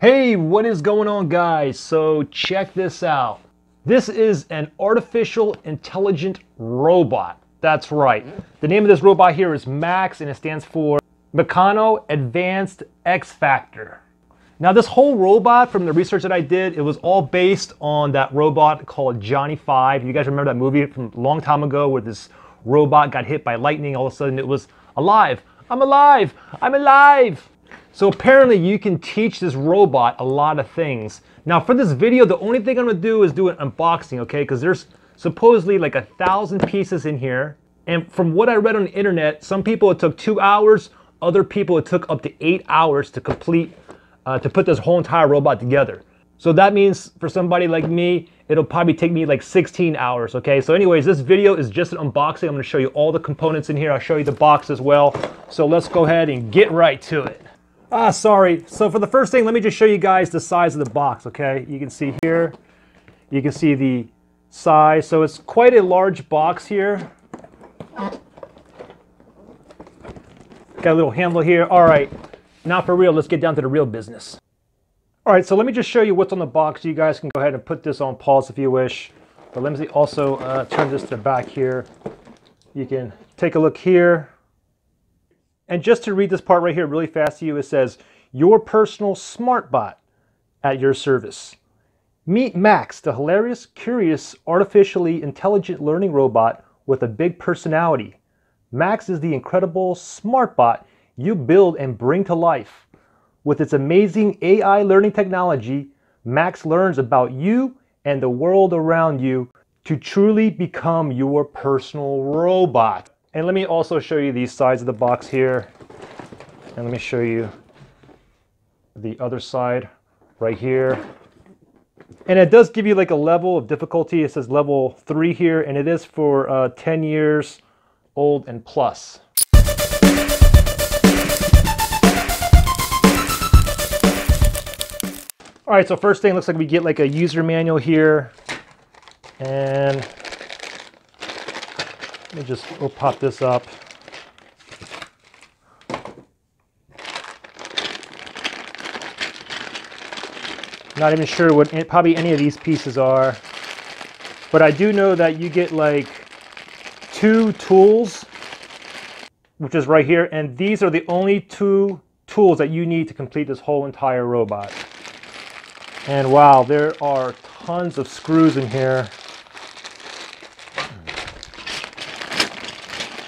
Hey, what is going on guys? So check this out. This is an artificial intelligent robot. That's right. The name of this robot here is Max and it stands for Meccano Advanced X Factor. Now this whole robot from the research that I did, it was all based on that robot called Johnny 5. You guys remember that movie from a long time ago where this robot got hit by lightning, all of a sudden it was alive. I'm alive, I'm alive. So apparently you can teach this robot a lot of things. Now for this video, the only thing I'm gonna do is do an unboxing, okay? Because there's supposedly like a thousand pieces in here. And from what I read on the internet, some people it took two hours, other people it took up to eight hours to complete, uh, to put this whole entire robot together. So that means for somebody like me, it'll probably take me like 16 hours, okay? So anyways, this video is just an unboxing. I'm gonna show you all the components in here. I'll show you the box as well. So let's go ahead and get right to it. Ah, sorry. So for the first thing, let me just show you guys the size of the box, okay? You can see here, you can see the size. So it's quite a large box here. Got a little handle here. All right, now for real, let's get down to the real business. All right, so let me just show you what's on the box. You guys can go ahead and put this on pause if you wish. But let me also uh, turn this to the back here. You can take a look here. And just to read this part right here really fast to you, it says, your personal smart bot at your service. Meet Max, the hilarious, curious, artificially intelligent learning robot with a big personality. Max is the incredible smart bot you build and bring to life. With its amazing AI learning technology, Max learns about you and the world around you to truly become your personal robot. And let me also show you these sides of the box here. And let me show you the other side right here. And it does give you like a level of difficulty. It says level three here, and it is for uh, 10 years old and plus. All right, so first thing looks like we get like a user manual here. And let me just, we'll pop this up. Not even sure what probably any of these pieces are. But I do know that you get like two tools, which is right here. And these are the only two tools that you need to complete this whole entire robot. And wow, there are tons of screws in here.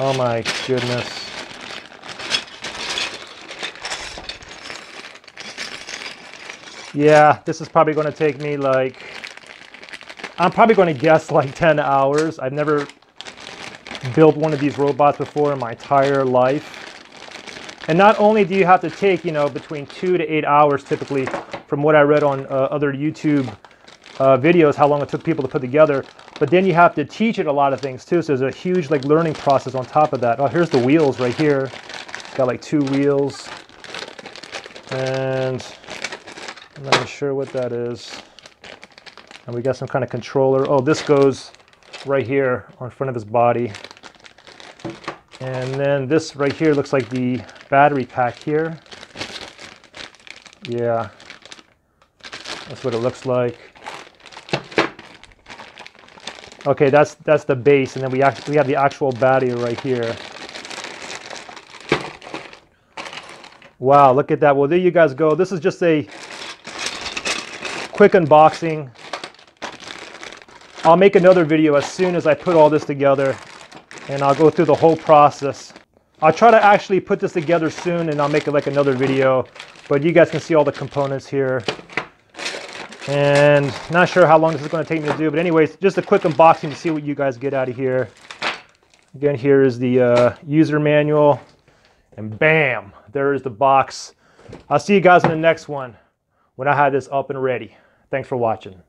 Oh my goodness. Yeah, this is probably going to take me like, I'm probably going to guess like 10 hours. I've never built one of these robots before in my entire life. And not only do you have to take, you know, between two to eight hours typically from what I read on uh, other YouTube uh, videos, how long it took people to put together. But then you have to teach it a lot of things too. So there's a huge like learning process on top of that. Oh, here's the wheels right here. Got like two wheels. And I'm not even sure what that is. And we got some kind of controller. Oh, this goes right here on front of his body. And then this right here looks like the battery pack here. Yeah, that's what it looks like. Okay, that's that's the base, and then we actually we have the actual battery right here. Wow, look at that. Well, there you guys go. This is just a quick unboxing. I'll make another video as soon as I put all this together, and I'll go through the whole process. I'll try to actually put this together soon, and I'll make it like another video, but you guys can see all the components here. And not sure how long this is going to take me to do, but anyways, just a quick unboxing to see what you guys get out of here. Again, here is the uh, user manual, and bam, there is the box. I'll see you guys in the next one when I have this up and ready. Thanks for watching.